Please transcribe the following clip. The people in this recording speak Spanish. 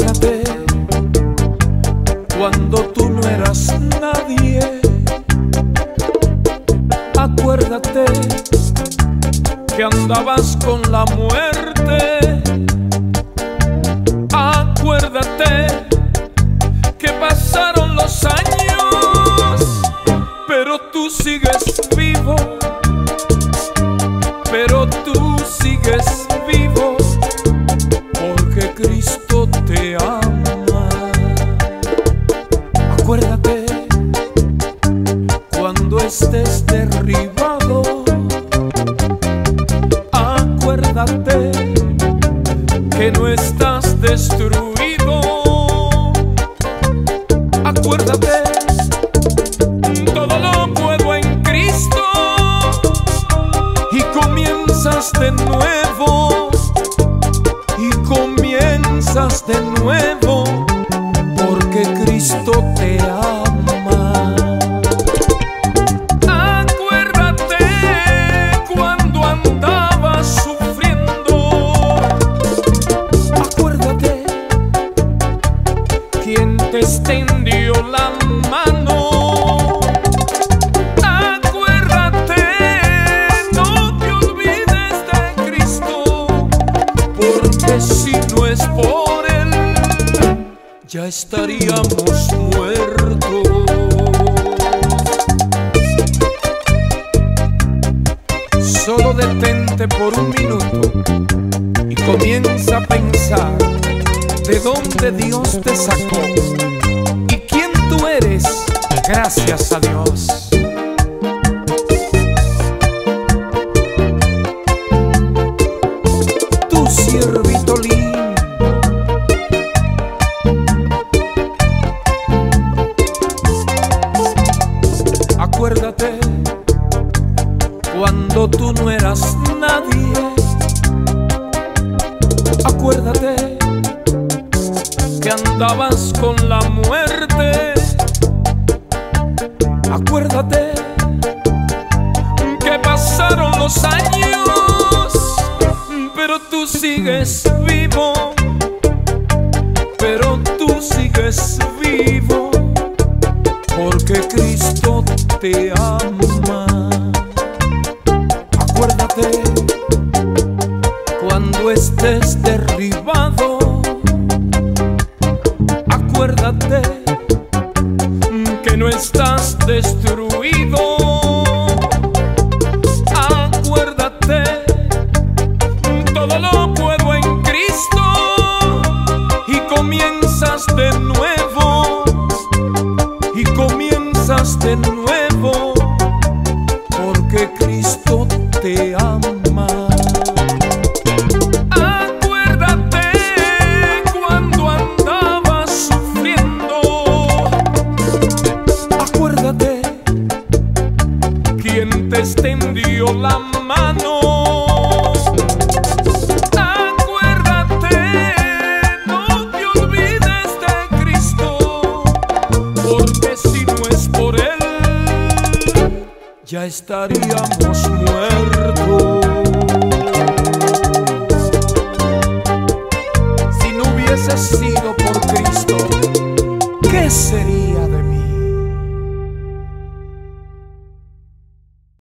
Acuérdate cuando tú no eras nadie. Acuérdate que andabas con la muerte. Acuérdate que pasaron los años, pero tú sigues vivo, pero tú sigues Acuérdate cuando estés derribado, acuérdate que no estás destruido. Acuérdate, todo lo puedo en Cristo y comienzas de nuevo y comienzas de nuevo Cristo te. Ya estaríamos muertos. Solo detente por un minuto y comienza a pensar de dónde Dios te sacó y quién tú eres gracias a Dios. Acuérdate cuando tú no eras nadie. Acuérdate que andabas con la muerte. Acuérdate que pasaron los años, pero tú sigues vivo. Pero tú sigues vivo te ama. Acuérdate cuando estés derribado. Acuérdate que no estás destruido. Acuérdate, todo lo puedo en Cristo y comienzas de nuevo. De porque Cristo te ama. Acuérdate cuando andabas sufriendo. Acuérdate quien te extendió la mano. Ya estaríamos muertos. Si no hubiese sido por Cristo, ¿qué sería?